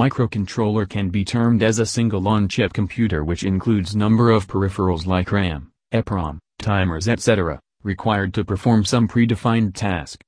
Microcontroller can be termed as a single on-chip computer which includes number of peripherals like RAM, EPROM, timers etc., required to perform some predefined task.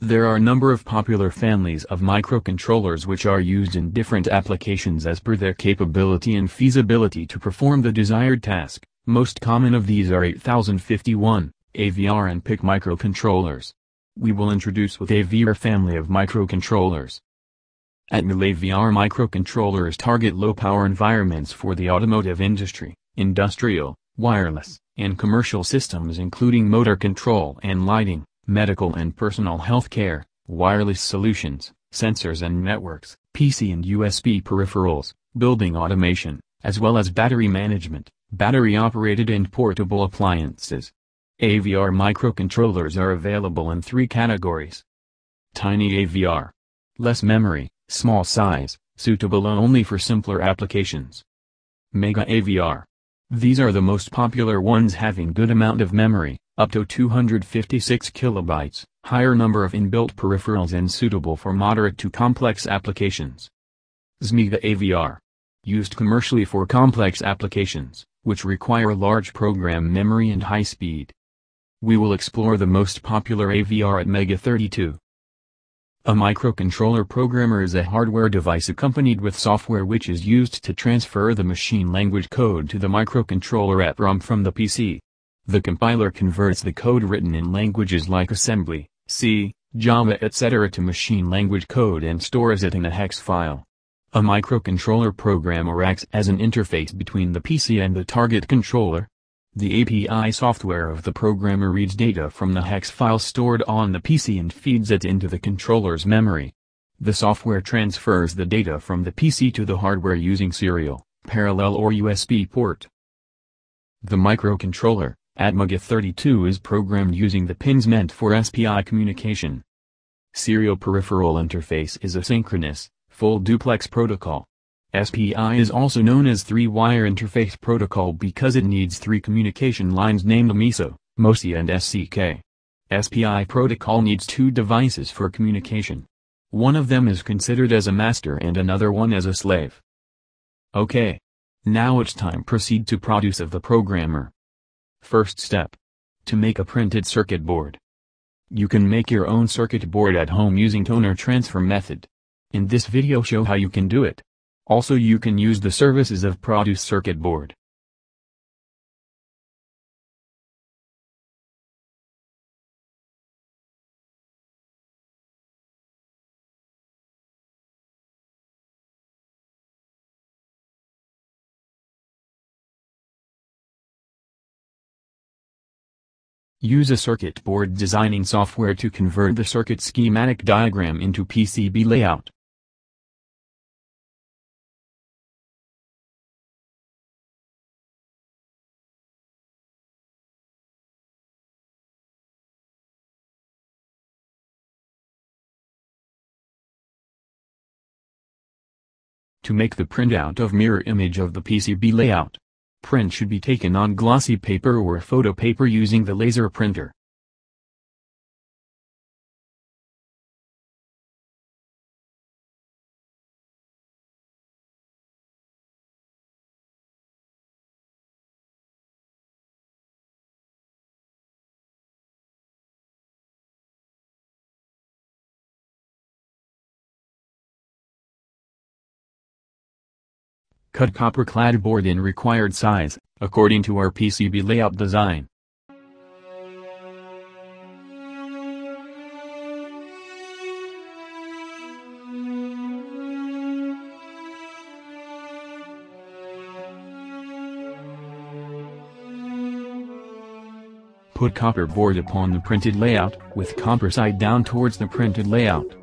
There are a number of popular families of microcontrollers which are used in different applications as per their capability and feasibility to perform the desired task. Most common of these are 8051, AVR and PIC microcontrollers. We will introduce with AVR family of microcontrollers. Atmel AVR microcontrollers target low-power environments for the automotive industry, industrial, wireless, and commercial systems including motor control and lighting, medical and personal health care, wireless solutions, sensors and networks, PC and USB peripherals, building automation, as well as battery management, battery-operated and portable appliances. AVR microcontrollers are available in three categories. Tiny AVR. Less memory, small size, suitable only for simpler applications. Mega AVR. These are the most popular ones having good amount of memory, up to 256 kilobytes, higher number of inbuilt peripherals and suitable for moderate to complex applications. XMEGA AVR. Used commercially for complex applications, which require large program memory and high speed. We will explore the most popular AVR ATmega32. A microcontroller programmer is a hardware device accompanied with software which is used to transfer the machine language code to the microcontroller at ROM from the PC. The compiler converts the code written in languages like assembly, C, Java etc. to machine language code and stores it in a hex file. A microcontroller programmer acts as an interface between the PC and the target controller, the API software of the programmer reads data from the hex file stored on the PC and feeds it into the controller's memory. The software transfers the data from the PC to the hardware using serial, parallel or USB port. The microcontroller, ATmega32 is programmed using the pins meant for SPI communication. Serial Peripheral Interface is a synchronous, full duplex protocol. SPI is also known as three-wire interface protocol because it needs three communication lines named MISO, MOSI and SCK. SPI protocol needs two devices for communication. One of them is considered as a master and another one as a slave. Okay. Now it's time proceed to produce of the programmer. First step. To make a printed circuit board. You can make your own circuit board at home using toner transfer method. In this video show how you can do it. Also you can use the services of Produce Circuit Board. Use a circuit board designing software to convert the circuit schematic diagram into PCB layout. To make the printout of mirror image of the PCB layout. Print should be taken on glossy paper or photo paper using the laser printer. Cut copper clad board in required size, according to our PCB layout design. Put copper board upon the printed layout, with copper side down towards the printed layout.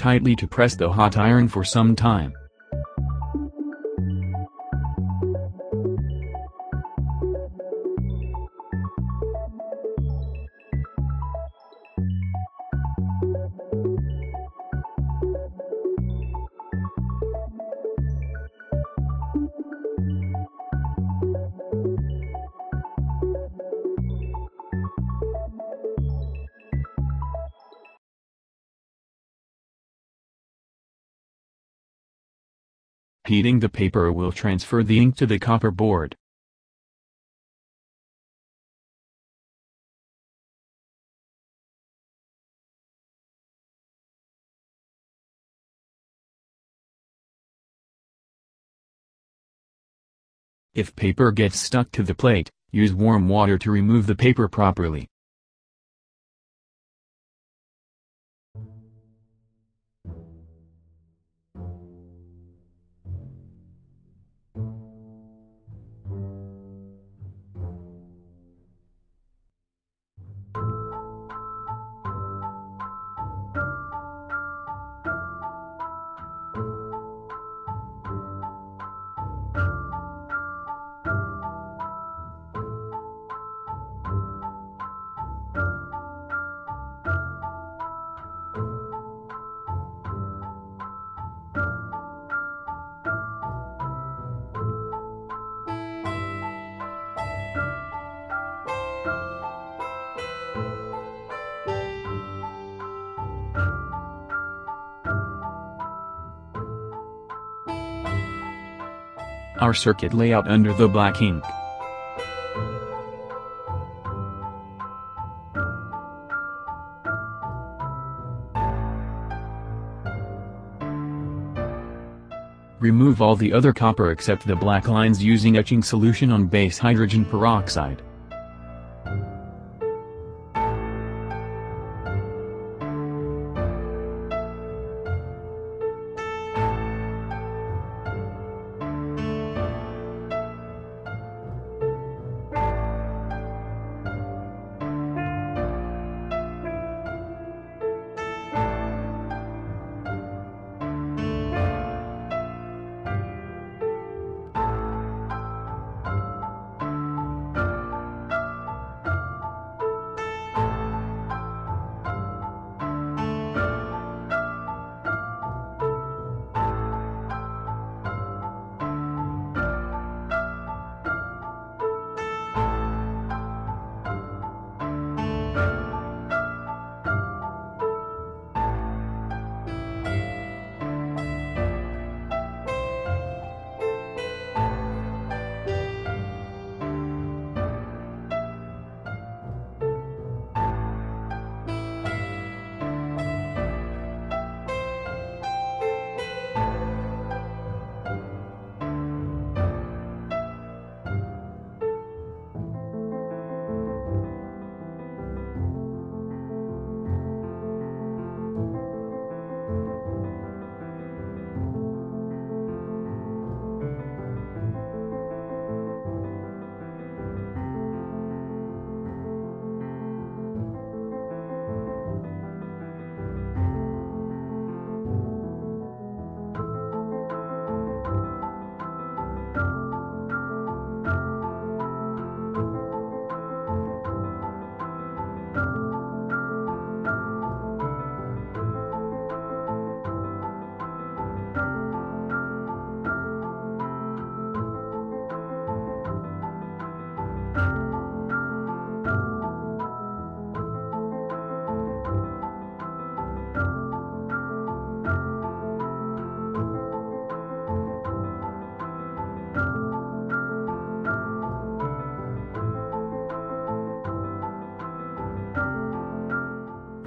Tightly to press the hot iron for some time. Heating the paper will transfer the ink to the copper board. If paper gets stuck to the plate, use warm water to remove the paper properly. Our circuit layout under the black ink. Remove all the other copper except the black lines using etching solution on base hydrogen peroxide.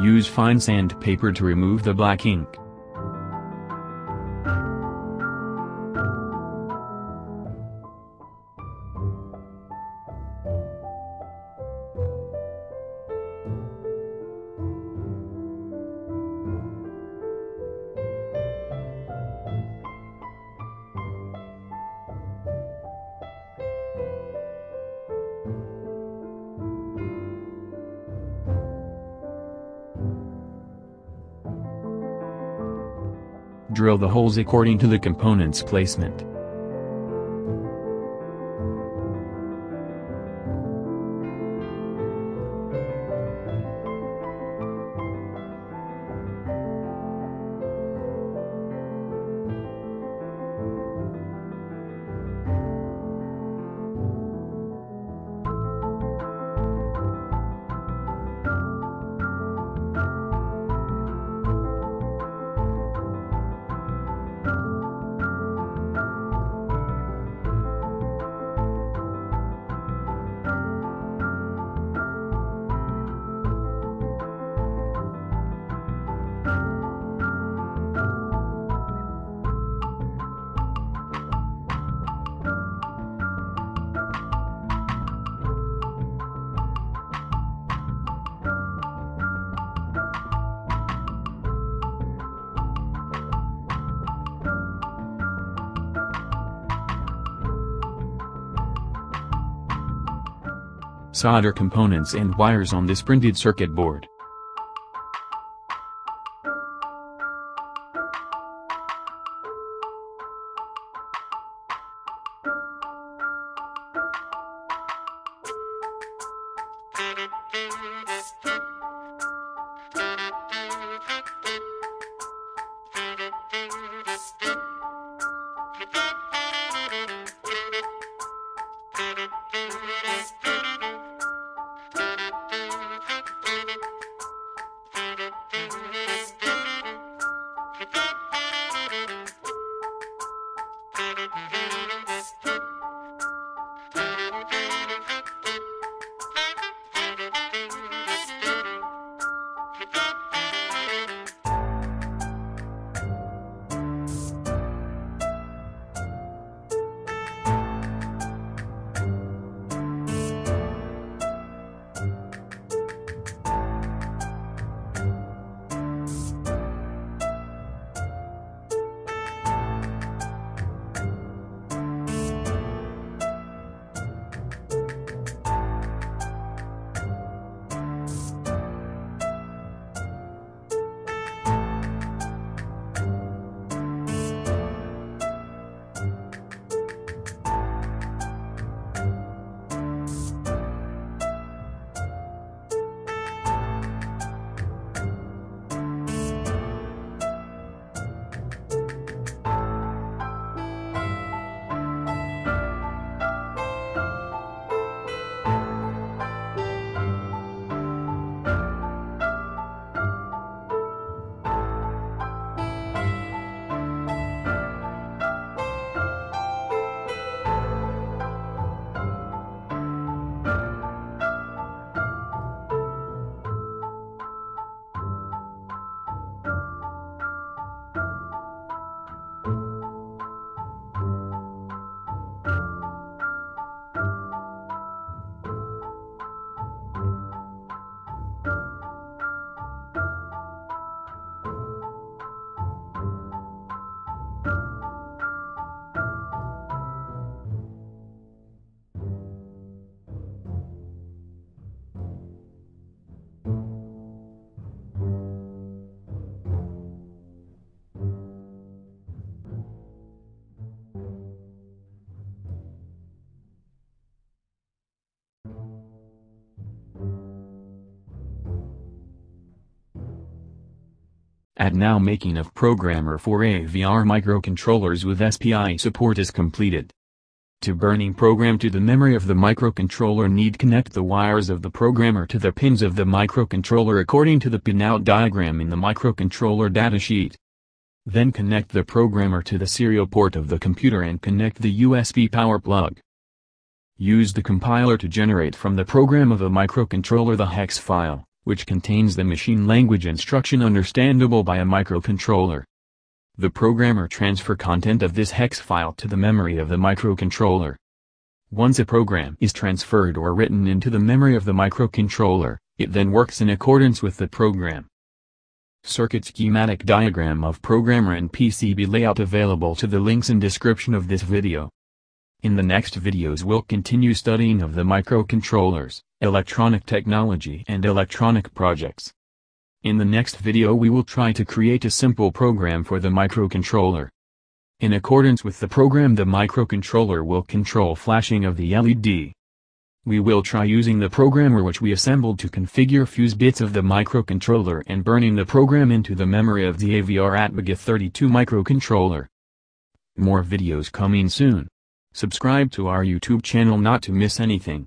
Use fine sandpaper to remove the black ink. Drill the holes according to the component's placement. Solder components and wires on this printed circuit board. At now making of programmer for AVR microcontrollers with SPI support is completed. To burning program to the memory of the microcontroller need connect the wires of the programmer to the pins of the microcontroller according to the pinout diagram in the microcontroller datasheet. Then connect the programmer to the serial port of the computer and connect the USB power plug. Use the compiler to generate from the program of a microcontroller the hex file which contains the machine language instruction understandable by a microcontroller. The programmer transfer content of this hex file to the memory of the microcontroller. Once a program is transferred or written into the memory of the microcontroller, it then works in accordance with the program. Circuit schematic diagram of programmer and PCB layout available to the links in description of this video. In the next videos we'll continue studying of the microcontrollers, electronic technology and electronic projects. In the next video we will try to create a simple program for the microcontroller. In accordance with the program the microcontroller will control flashing of the LED. We will try using the programmer which we assembled to configure fuse bits of the microcontroller and burning the program into the memory of the AVR Atmega 32 microcontroller. More videos coming soon. Subscribe to our YouTube channel not to miss anything.